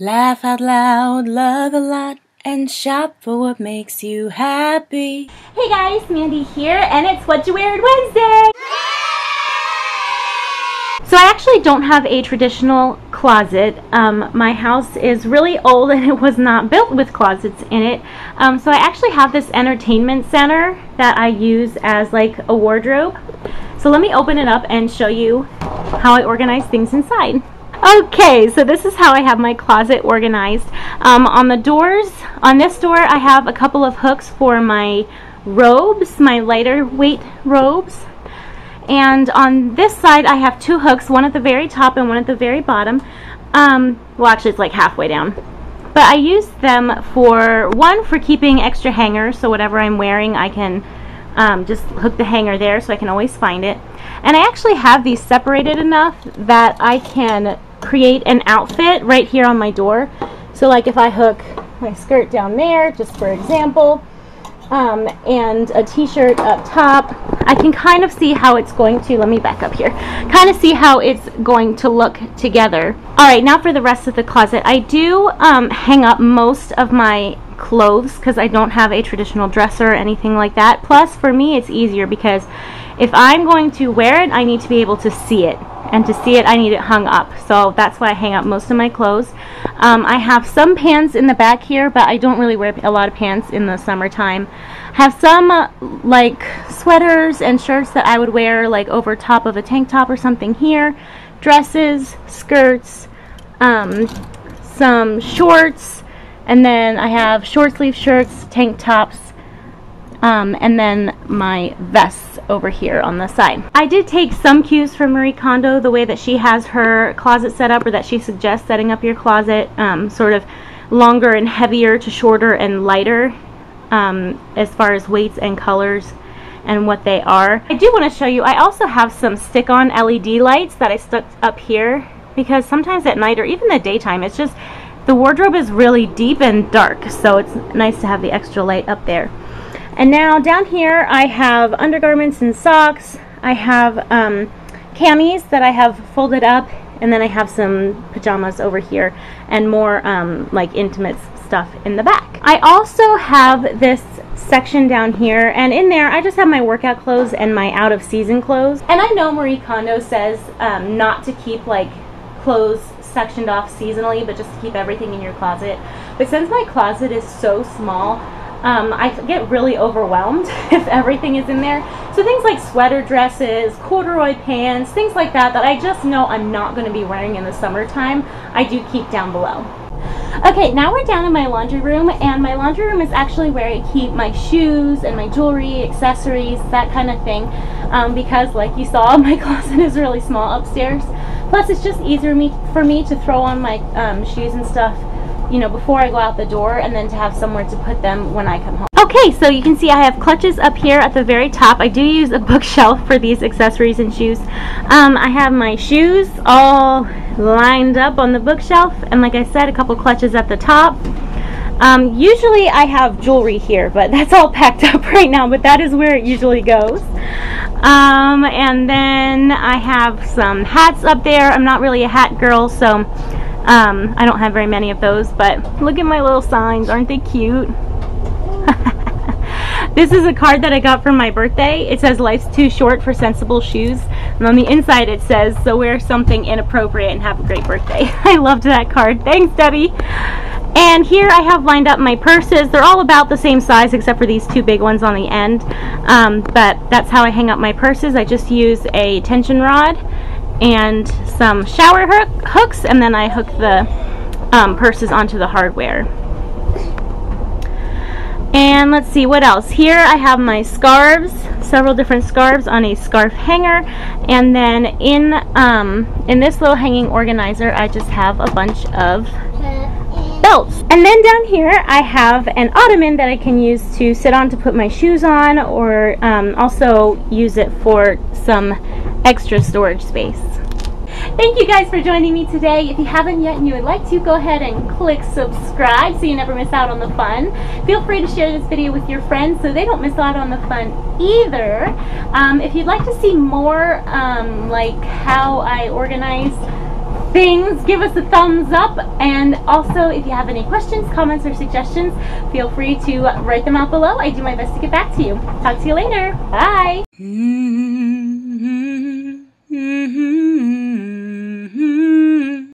Laugh out loud, love a lot, and shop for what makes you happy. Hey guys, Mandy here, and it's Watcha Wearing Wednesday! So I actually don't have a traditional closet. Um, my house is really old and it was not built with closets in it. Um, so I actually have this entertainment center that I use as like a wardrobe. So let me open it up and show you how I organize things inside. Okay, so this is how I have my closet organized. Um, on the doors, on this door, I have a couple of hooks for my robes, my lighter weight robes. And on this side, I have two hooks, one at the very top and one at the very bottom. Um, well, actually, it's like halfway down. But I use them for, one, for keeping extra hangers, so whatever I'm wearing, I can um, just hook the hanger there so I can always find it. And I actually have these separated enough that I can create an outfit right here on my door. So like if I hook my skirt down there, just for example, um, and a t-shirt up top, I can kind of see how it's going to, let me back up here, kind of see how it's going to look together. All right, now for the rest of the closet. I do um, hang up most of my clothes because I don't have a traditional dresser or anything like that. Plus, for me, it's easier because if I'm going to wear it, I need to be able to see it and to see it I need it hung up. So that's why I hang up most of my clothes. Um, I have some pants in the back here but I don't really wear a lot of pants in the summertime. Have some uh, like sweaters and shirts that I would wear like over top of a tank top or something here. Dresses skirts um, some shorts and then I have short sleeve shirts tank tops um, and then my vests over here on the side. I did take some cues from Marie Kondo, the way that she has her closet set up or that she suggests setting up your closet, um, sort of longer and heavier to shorter and lighter um, as far as weights and colors and what they are. I do want to show you, I also have some stick-on LED lights that I stuck up here because sometimes at night or even the daytime, it's just, the wardrobe is really deep and dark, so it's nice to have the extra light up there. And now down here I have undergarments and socks. I have um, camis that I have folded up and then I have some pajamas over here and more um, like intimate stuff in the back. I also have this section down here and in there I just have my workout clothes and my out of season clothes and I know Marie Kondo says um, not to keep like clothes sectioned off seasonally but just to keep everything in your closet but since my closet is so small um, I get really overwhelmed if everything is in there. So things like sweater dresses, corduroy pants, things like that that I just know I'm not going to be wearing in the summertime, I do keep down below. Okay, now we're down in my laundry room, and my laundry room is actually where I keep my shoes and my jewelry, accessories, that kind of thing, um, because like you saw, my closet is really small upstairs. Plus, it's just easier me, for me to throw on my um, shoes and stuff you know, before I go out the door and then to have somewhere to put them when I come home. Okay, so you can see I have clutches up here at the very top. I do use a bookshelf for these accessories and shoes. Um, I have my shoes all lined up on the bookshelf and like I said, a couple clutches at the top. Um, usually I have jewelry here, but that's all packed up right now, but that is where it usually goes. Um, and then I have some hats up there. I'm not really a hat girl, so um, I don't have very many of those, but look at my little signs. Aren't they cute? this is a card that I got for my birthday. It says, life's too short for sensible shoes. And on the inside it says, so wear something inappropriate and have a great birthday. I loved that card. Thanks, Debbie. And here I have lined up my purses. They're all about the same size except for these two big ones on the end. Um, but that's how I hang up my purses. I just use a tension rod and some shower hook, hooks and then I hook the um, purses onto the hardware. And let's see what else. Here I have my scarves, several different scarves on a scarf hanger. And then in um, in this little hanging organizer, I just have a bunch of belts. And then down here I have an ottoman that I can use to sit on to put my shoes on or um, also use it for some extra storage space. Thank you guys for joining me today. If you haven't yet and you would like to, go ahead and click subscribe so you never miss out on the fun. Feel free to share this video with your friends so they don't miss out on the fun either. Um, if you'd like to see more um, like how I organize things, give us a thumbs up. And also, if you have any questions, comments, or suggestions, feel free to write them out below. I do my best to get back to you. Talk to you later. Bye. Mm.